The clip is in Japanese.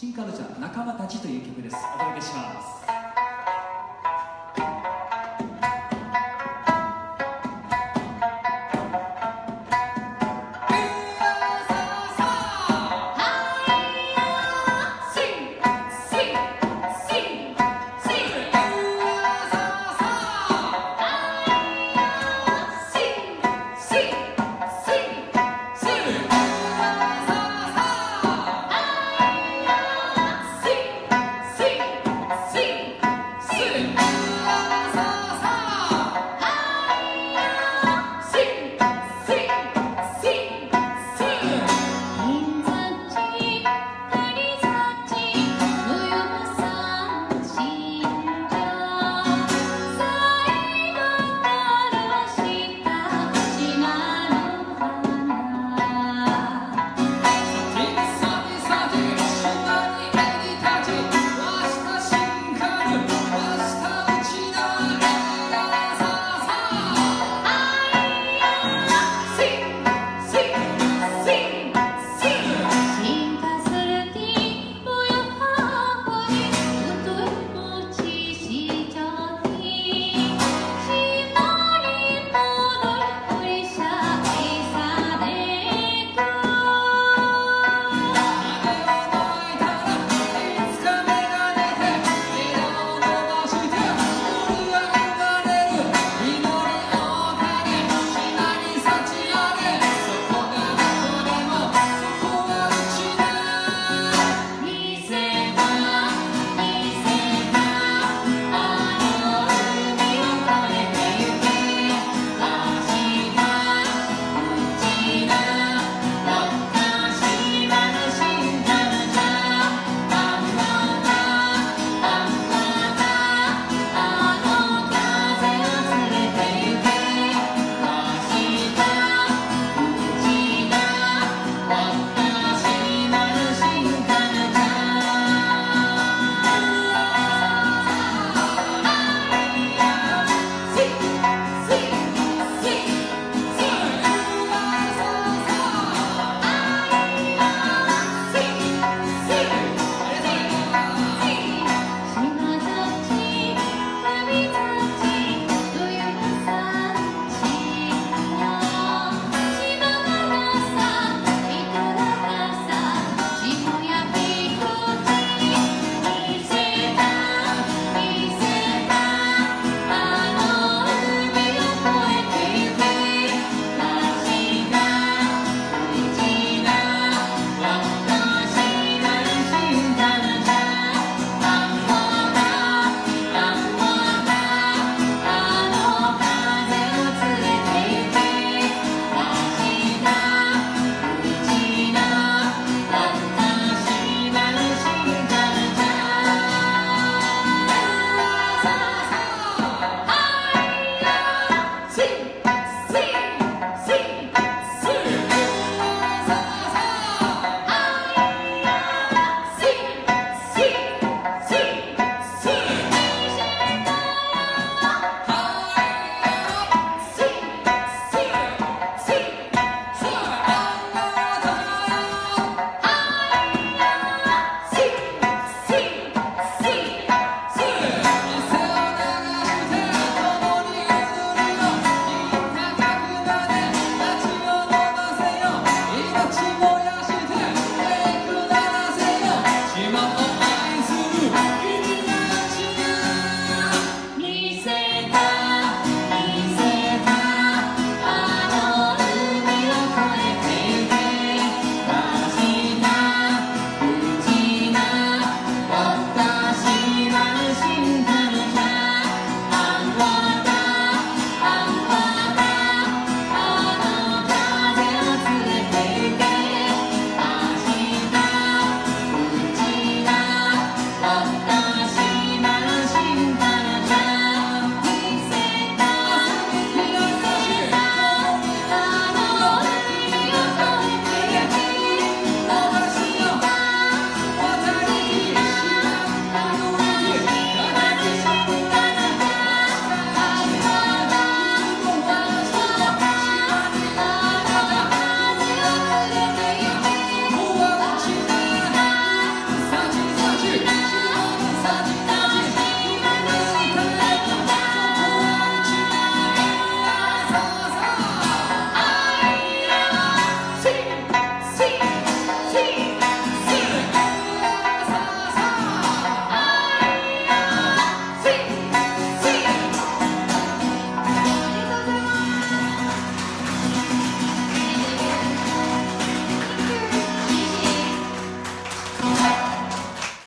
新カルチャー仲間たちという曲です。お届けします。